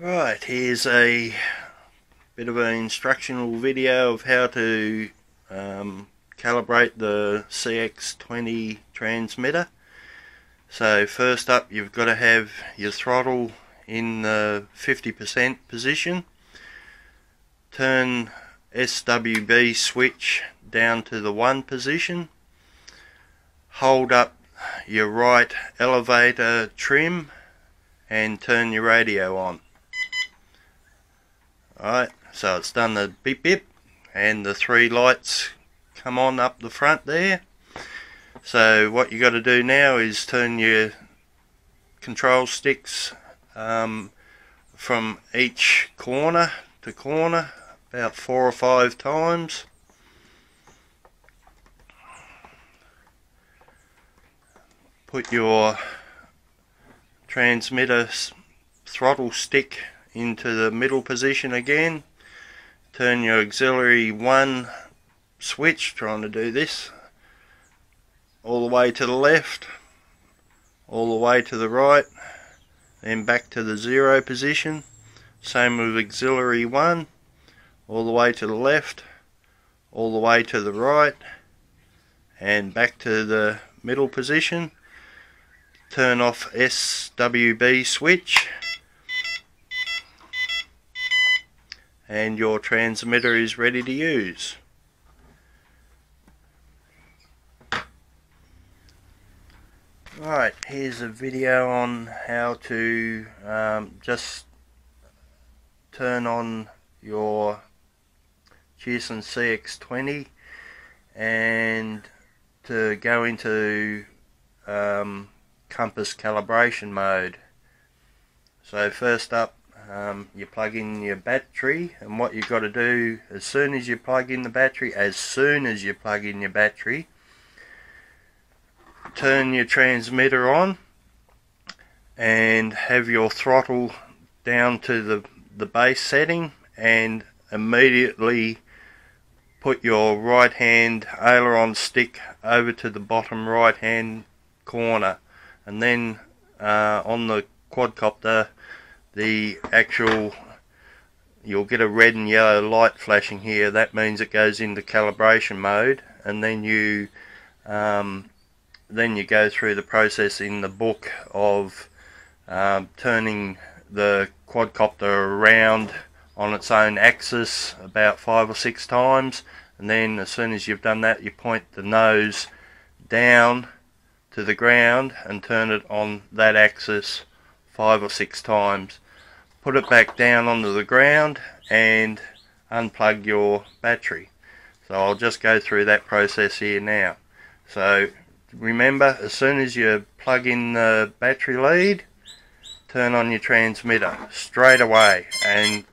Right, here's a bit of an instructional video of how to um, calibrate the CX20 transmitter. So first up you've got to have your throttle in the 50% position. Turn SWB switch down to the 1 position. Hold up your right elevator trim and turn your radio on. Alright, so it's done the beep beep and the three lights come on up the front there. So what you got to do now is turn your control sticks um, from each corner to corner about four or five times. Put your transmitter throttle stick into the middle position again. Turn your auxiliary 1 switch trying to do this. All the way to the left. All the way to the right. Then back to the 0 position. Same with auxiliary 1 all the way to the left. All the way to the right. And back to the middle position. Turn off SWB switch and your transmitter is ready to use. Right, here's a video on how to um, just turn on your Cheerson CX20 and to go into um, compass calibration mode. So first up um, you plug in your battery and what you've got to do as soon as you plug in the battery as soon as you plug in your battery turn your transmitter on and have your throttle down to the the base setting and immediately put your right hand aileron stick over to the bottom right hand corner. And then uh, on the quadcopter the actual you'll get a red and yellow light flashing here. That means it goes into calibration mode and then you um, then you go through the process in the book of um, turning the quadcopter around on its own axis about five or six times and then as soon as you've done that you point the nose down to the ground and turn it on that axis five or six times put it back down onto the ground and unplug your battery. So I'll just go through that process here now. So remember, as soon as you plug in the battery lead, turn on your transmitter straight away and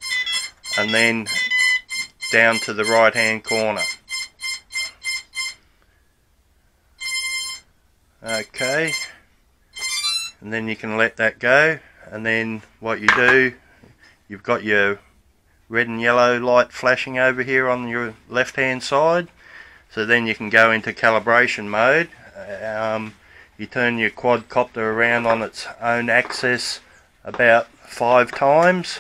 and then down to the right hand corner. Okay, and then you can let that go and then what you do you've got your red and yellow light flashing over here on your left hand side. So then you can go into calibration mode. Um, you turn your quadcopter around on its own axis about five times.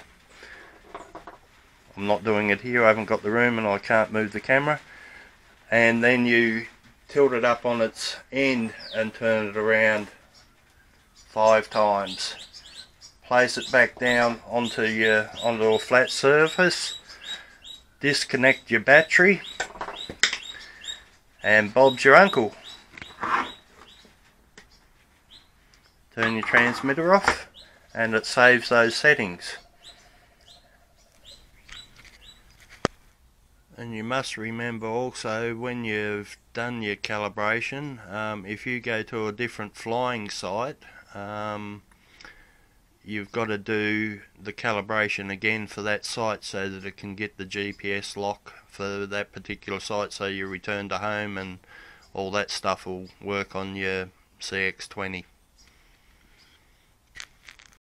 I'm not doing it here. I haven't got the room and I can't move the camera. And then you tilt it up on its end and turn it around five times place it back down onto your onto a flat surface. Disconnect your battery. And Bob's your uncle. Turn your transmitter off and it saves those settings. And you must remember also when you've done your calibration um, if you go to a different flying site um, you've got to do the calibration again for that site so that it can get the GPS lock for that particular site so you return to home and all that stuff will work on your CX20